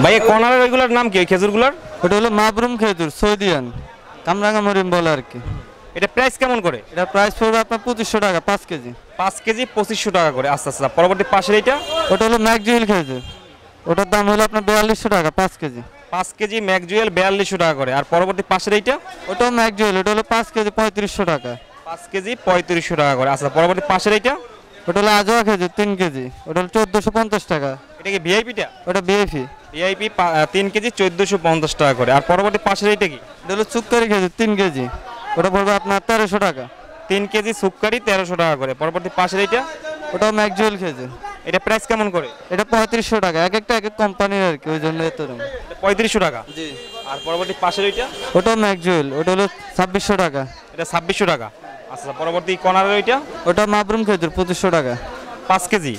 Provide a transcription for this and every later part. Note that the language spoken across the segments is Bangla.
ভাই কর্নারের ওইগুলোর নাম কি? খেজুরগুলোর? ওটা হলো মাবরুম খেজুর সৌদিয়ান। কামরাঙ্গা মরিম বলে আর কি। এটা প্রাইস কেমন করে? এটা প্রাইস পড়বে আপনার পঁচিশশো টাকা পাঁচ কেজি। পাঁচ কেজি পঁচিশশো টাকা করে। আচ্ছা আচ্ছা পরবর্তী পাশের এইটা? ওটা হলো ম্যাকজুয়েল খেজুর। ওটার দাম হলো আপনার বিয়াল্লিশশো টাকা পাঁচ কেজি। পাঁচ কেজি ম্যাকজুয়েল বিয়াল্লিশশো টাকা করে। আর পরবর্তী পাশের এইটা? ওটাও ম্যাকজুয়েল ওটা হলো পাঁচ কেজি পঁয়ত্রিশশো টাকা। পাঁচ কেজি পঁয়ত্রিশশো টাকা করে। আচ্ছা পরবর্তী পাশের এইটা? ওটা হলো আজোয়া খেজুর তিন কেজি। ওটা হলো চোদ্দোশো পঞ্চাশ টাকা। এটা কি ভিআইপিটা ওটা বিএফি ভিআইপি তিন কেজি চোদ্দোশো পঞ্চাশ টাকা করে। আর পরবর্তী পাশের এইটা কি? এটা হলো চুক্কারি খেজুর তিন কেজি। ওটা পড়বে আপনার তেরোশো টাকা। তিন কেজি সুপকারি তেরোশো টাকা করে। পরবর্তী পাশের এইটা? ওটাও ম্যাকজুয়েল খেজুর এটা প্রাইস কেমন করে? এটা পঁয়ত্রিশশো টাকা। এক একটা এক এক কোম্পানির আর কি ওই জন্য এত দাম। পঁয়ত্রিশশো টাকা? জি। আর পরবর্তী পাশের ওইটা ওটাও ম্যাকজুয়েল। ওটা হলো ছাব্বিশশো টাকা। এটা ছাব্বিশশো টাকা। আচ্ছা পরবর্তী কর্নারের ওইটা ওটা মাবরুম খেজুর পঁচিশশো টাকা। পাঁচ কেজি?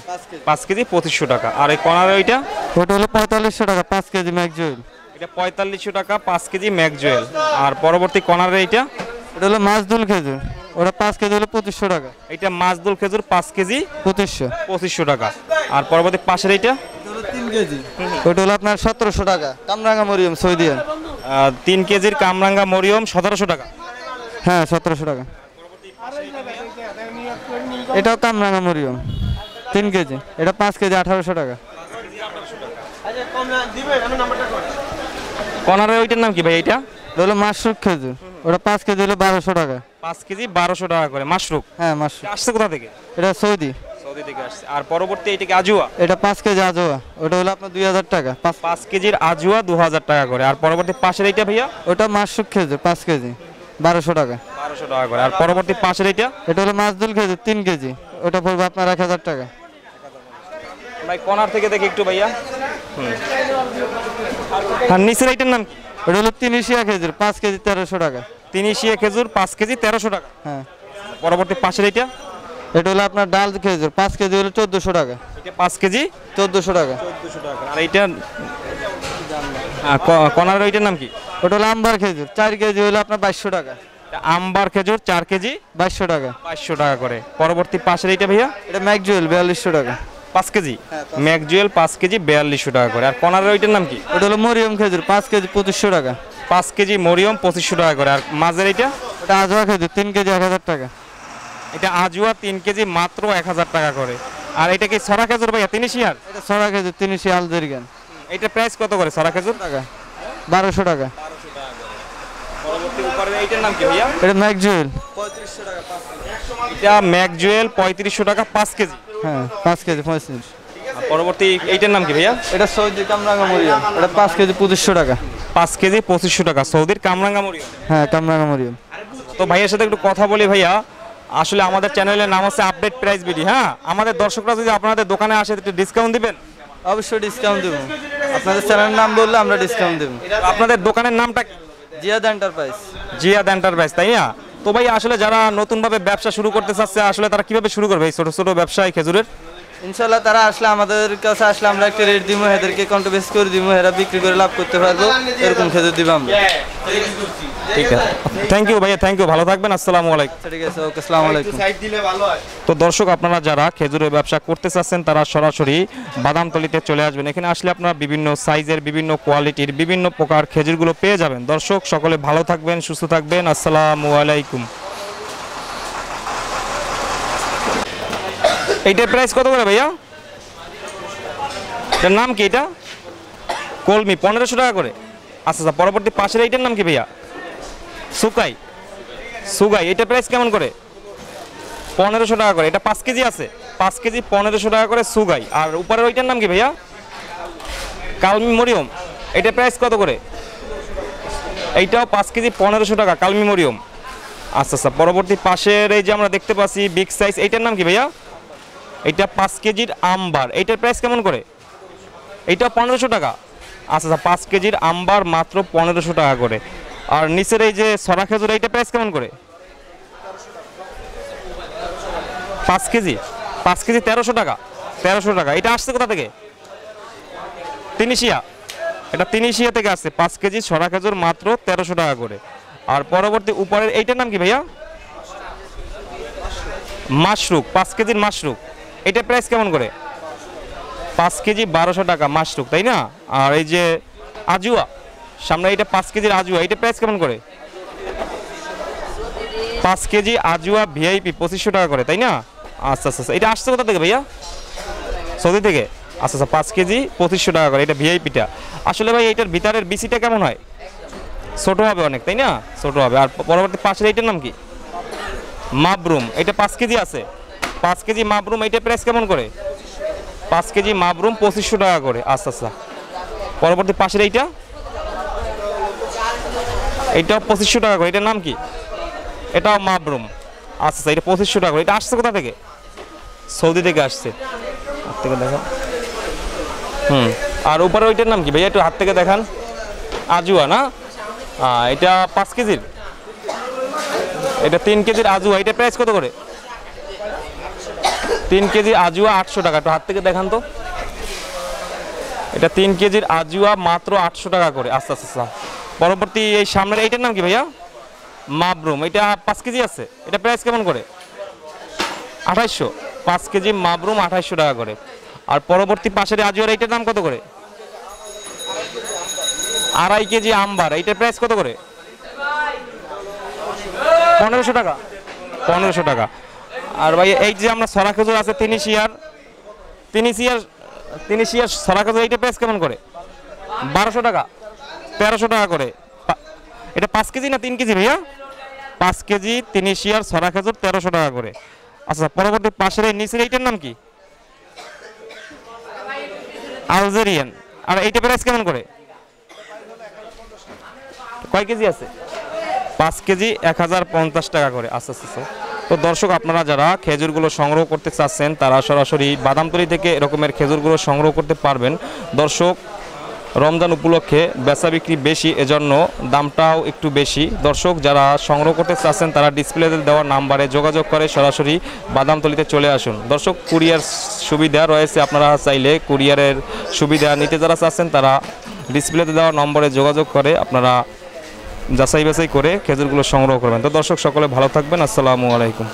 পাঁচ কেজি পঁচিশশো টাকা। আর এই কর্নারের ওইটা? ওটা হলো পঁয়তাল্লিশশো টাকা পাঁচ কেজি ম্যাকজুয়েল এটা পঁয়তাল্লিশশো টাকা পাঁচ কেজি ম্যাকজুয়েল আর পরবর্তী কর্নারের এইটা? ওটা হলো মাছদুল খেজুর। ওটা পাঁচ কেজি হলো পঁচিশশো টাকা। এটা মাছদুল খেজুর পাঁচ কেজি পঁচিশশো। পঁচিশশো টাকা। আর পরবর্তী পাশের এইটা? তিন কেজি। ওটা হলো আপনার সতেরোশো টাকা কামরাঙ্গা মরিয়ম সৌদিয়ান তিন কেজির কামরাঙ্গা মরিয়ম সতেরোশো টাকা। হ্যাঁ সতেরোশো টাকা। এটাও কামরাঙ্গা মরিয়ম। তিন কেজি। এটা পাঁচ কেজি আঠারোশো টাকা। কর্নারের ওইটার নাম কি ভাই এটা হলো মাশরুক খেজুর। ওটা পাঁচ কেজি হলো বারোশো টাকা। পাঁচ কেজি বারোশো টাকা করে। মাশরুক হ্যাঁ মাশরুক আসছে কোথা থেকে? এটা সৌদি। সৌদি থেকে আসছে। আর পরবর্তী কি আজুয়া? এটা পাঁচ কেজি আজোয়া। ওটা হলো আপনার দুই হাজার টাকা। পাঁচ পাঁচ কেজির আজুয়া দু হাজার টাকা করে। আর পরবর্তী পাশের এইটা ভাইয়া? ওটা মাশরুক খেজুর পাঁচ কেজি। বারোশো টাকা। বারোশো টাকা করে। আর পরবর্তী পাশের এইটা? এটা হলো মাছদুল খেজুর তিন কেজি। ওটা পড়বে আপনার এক হাজার টাকা। ভাই কর্নার থেকে দেখি একটু ভাইয়া। আর নিচের এইটার নাম? ওটা হলো তিনিশিয়া খেজুর পাঁচ কেজি তেরোশো টাকা। তিনিশিয়া খেজুর পাঁচ কেজি তেরোশো টাকা। হ্যাঁ। পরবর্তী পাশের এইটা এটা হলো আপনার ডাল খেজুর পাঁচ কেজি হলো চোদ্দোশো টাকা। এটা পাঁচ কেজি? চোদ্দোশো টাকা। আর এইটা আহ, ক- কর্নারের ওইটার নাম কি? ওটা হলো আম্বার খেজুর চার কেজি হলো আপনার বাইশশো টাকা। এটা আমবার খেজুর চার কেজি? বাইশশো টাকা। বাইশশো টাকা করে। পরবর্তী পাশের এইটা ভাইয়া? এটা ম্যাকজুয়েল বিয়াল্লিশশো টাকা। পাঁচ কেজি? ম্যাকজুয়েল পাঁচ কেজি বিয়াল্লিশশো টাকা করে। আর কর্নারের ওইটার নাম কি? ওটা হলো মরিয়ম খেজুর পাঁচ কেজি পঁচিশশো টাকা। পাঁচ কেজি মরিয়ম পঁচিশশো টাকা করে। আর মাঝের এইটা? ওটা আজোয়া খেজুর তিন কেজি এক হাজার টাকা। এটা আজুয়া তিন কেজি মাত্র এক হাজার টাকা করে। আর এটা কি সরা খেজুর ভাইয়া তিনি শিয়ার এটা ছড়া খেজুর তিনিশি আলজেরিগান এটা প্রাইস কত করে সরা খেজুর? টাকা। বারোশো টাকা পরবর্তী উপরের এইটার নাম কি ভাইয়া এটা ম্যাকজুয়েল এটা ম্যাকজুয়েল পঁয়ত্রিশশো টাকা পাঁচ কেজি। হ্যাঁ পাঁচ কেজি পঁয়ত্রিশ পরবর্তী এইটার নাম কি ভাইয়া? এটা সৌদি কামরাঙ্গা মরিয়ম। এটা পাঁচ কেজি পঁচিশশো টাকা। পাঁচ কেজি পঁচিশশো টাকা। সৌদির কামরাঙ্গা মরিয়ম? হ্যাঁ কামরাঙ্গা মরিয়ম। তো ভাইয়ের সাথে একটু কথা বলি ভাইয়া। আসলে আমাদের চ্যানেলের নাম হচ্ছে আপডেট প্রাইস বিডি হ্যাঁ? আমাদের দর্শকরা যদি আপনাদের দোকানে আসে একটু ডিসকাউন্ট দিবেন? অবশ্যই ডিসকাউন্ট দেবো। আপনাদের চ্যানেলের নাম বললে আমরা ডিসকাউন্ট দেবো। আপনাদের দোকানের নামটা কি? জিয়াদ এন্টারপ্রাইজ জিয়াদ এন্টারপ্রাইজ তাই না? তো ভাই, আসলে যারা নতুনভাবে ব্যবসা শুরু করতে চাচ্ছে, আসলে তারা কীভাবে শুরু করবে এই ছোট ছোট ব্যবসায় খেজুরের? ইনশাল্লাহ তারা আসলে আমাদের কাছে আসলে আমরা একটা রেট দিব এদেরকে কন্ট্রিবিউট করে দিব এরা বিক্রি করে লাভ করতে পারব। এরকম খেজুর দিব আমরা। ঠিক আছে। থ্যাংক ইউ ভাইয়া থ্যাংক ইউ ভালো থাকবেন আসসালামু আলাইকুম। আচ্ছা, ঠিক আছে ওকে আসসালামু আলাইকুম। তো দর্শক আপনারা যারা খেজুরের ব্যবসা করতে চাচ্ছেন তারা সরাসরি বাদামতলিতে চলে আসবেন। এখানে আসলে আপনারা বিভিন্ন সাইজের বিভিন্ন কোয়ালিটির বিভিন্ন প্রকার খেজুরগুলো পেয়ে যাবেন। দর্শক সকলে ভালো থাকবেন সুস্থ থাকবেন। আসসালামু আলাইকুম। এইটার প্রাইস কত করে ভাইয়া? এটার নাম কি এটা? কলমি, পনেরোশো টাকা করে। আচ্ছা আচ্ছা পরবর্তী পাশের এইটার নাম কি ভাইয়া? সুকাই। সুগাই এটা প্রাইস কেমন করে? পনেরোশো টাকা করে। এটা পাঁচ কেজি আছে। পাঁচ কেজি, পনেরোশো টাকা করে সুগাই। আর উপরের ওইটার নাম কি ভাইয়া? কালমি মরিয়ম এটা প্রাইস কত করে? এইটাও পাঁচ কেজি, পনেরোশো টাকা কালমি মরিয়ম আচ্ছা আচ্ছা পরবর্তী পাশের এই যে আমরা দেখতে পাচ্ছি বিগ সাইজ এইটার নাম কি ভাইয়া? এইটা পাঁচ কেজির আমবার। এইটার প্রাইস কেমন করে? এইটা পনেরোশো টাকা। আচ্ছা আচ্ছা পাঁচ কেজির আমবার মাত্র পনেরোশো টাকা করে। আর নিচের এই যে সরা খেজুর, এইটা প্রাইস কেমন করে? পাঁচ কেজি? পাঁচ কেজি তেরোশো টাকা। তেরোশো টাকা। এটা আসছে কোথা থেকে? তিনিশিয়া। এটা তিনিশিয়া থেকে আসছে। পাঁচ কেজি সরা খেজুর মাত্র তেরোশো টাকা করে। আর পরবর্তী উপরের, এইটার নাম কি ভাইয়া? মাশরুক পাঁচ কেজির মাশরুক এটা প্রাইস কেমন করে? পাঁচ কেজি বারোশো টাকা মাশরুক তাই না? আর এই যে আজুয়া, সামনে এটা পাঁচ কেজির আজুয়া, এটা প্রাইস কেমন করে? পাঁচ কেজি আজুয়া ভিআইপি পঁচিশশো টাকা করে, তাই না? আচ্ছা আচ্ছা আচ্ছা। এটা আসছে কোথা থেকে ভাইয়া? সৌদি থেকে? আচ্ছা আচ্ছা পাঁচ কেজি পঁচিশশো টাকা করে, এটা ভিআইপিটা আসলে ভাই এটার ভিতরের বিসিটা কেমন হয়? ছোট হবে অনেক, তাই না? ছোট হবে। আর পরবর্তী পাশের এইটার নাম কি? মাবরুম, এটা পাঁচ কেজি আছে। পাঁচ কেজি মাবরুম এইটা প্রাইস কেমন করে? পাঁচ কেজি মাবরুম পঁচিশশো টাকা করে। আচ্ছা আচ্ছা। পরবর্তী পাশের এইটা? এইটাও পঁচিশশো টাকা করে। এটার নাম কি? এটাও মাবরুম। আচ্ছা আচ্ছা এটা পঁচিশশো টাকা করে। এটা আসছে কোথা থেকে? সৌদি থেকে আসছে। হাত থেকে দেখান হুম। আর উপরে ওইটার নাম কি? ভাইয়া, একটু হাত থেকে দেখান। আজুয়া, না? এটা পাঁচ কেজির? এটা তিন কেজির আজুয়া। এটা প্রাইস কত করে? তিন কেজি আজুয়া আটশো টাকা। একটু হাত থেকে দেখান তো। এটা তিন কেজির আজুয়া মাত্র আটশো টাকা করে। আচ্ছা আচ্ছা আচ্ছা। পরবর্তী এই সামনের, এইটার নাম কি ভাইয়া? মাবরুম। এটা পাঁচ কেজি আছে। এটা প্রাইস কেমন করে? আঠাইশশো। পাঁচ কেজি মাবরুম আঠাইশশো টাকা করে। আর পরবর্তী পাশের আজুয়ার এইটার দাম কত করে? আড়াই কেজি আম্বার। এইটার প্রাইস কত করে? পনেরোশো টাকা। পনেরোশো টাকা। আর ভাই, এই যে আমরা সরা খেজুর আছে তিনি শিয়ার তিনি শিয়ার তিনি শিয়ার সরা খেজুর, এইটা প্রাইস কেমন করে? বারোশো টাকা, তেরোশো টাকা করে। এটা পাঁচ কেজি না তিন কেজি ভাইয়া? পাঁচ কেজি তিনি শিয়ার সরা খেজুর, তেরোশো টাকা করে। আচ্ছা পরবর্তী পাশের এই নিচের এইটার নাম কি? আলজেরিয়ান। আর এইটা প্রাইস কেমন করে? কয় কেজি আছে? পাঁচ কেজি, এক হাজার পঞ্চাশ টাকা করে। আচ্ছা আচ্ছা আচ্ছা। তো দর্শক, আপনারা যারা খেজুরগুলো সংগ্রহ করতে চাচ্ছেন, তারা সরাসরি বাদামতলি থেকে এরকমের খেজুরগুলো সংগ্রহ করতে পারবেন। দর্শক, রমজান উপলক্ষে বেচা বিক্রি বেশি, এজন্য দামটাও একটু বেশি। দর্শক, যারা সংগ্রহ করতে চাচ্ছেন, তারা ডিসপ্লেতে দেওয়া নাম্বারে যোগাযোগ করে সরাসরি বাদামতলিতে চলে আসুন। দর্শক, কুরিয়ার সুবিধা রয়েছে, আপনারা চাইলে কুরিয়ারের সুবিধা নিতে যারা চাচ্ছেন, তারা ডিসপ্লেতে দেওয়া নম্বরে যোগাযোগ করে, আপনারা যাচাই বাছাই করে খেজুরগুলো সংগ্রহ করবেন। তো দর্শক সকলে ভালো থাকবেন। আসসালামু আলাইকুম।